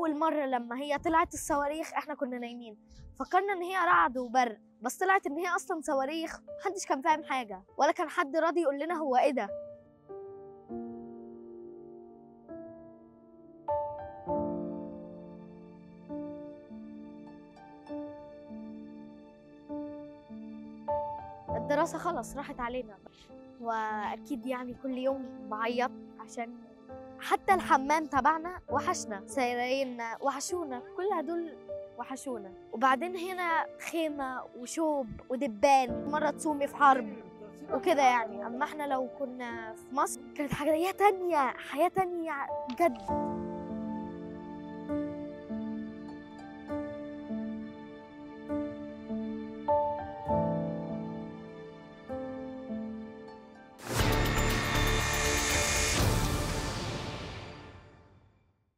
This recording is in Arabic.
أول مرة لما هي طلعت الصواريخ إحنا كنا نايمين. فكرنا إن هي رعد وبرق بس طلعت إن هي أصلا صواريخ محدش كان فاهم حاجة ولا كان حد راضي يقول لنا هو إيه ده. الدراسة خلاص راحت علينا. وأكيد يعني كل يوم بعيط عشان حتى الحمام تبعنا وحشنا سرايرنا وحشونا كل هدول وحشونا. وبعدين هنا خيمة وشوب ودبان مرة تصومي في حرب وكده يعني. أما إحنا لو كنا في مصر كانت حاجة تانية حياة تانية بجد.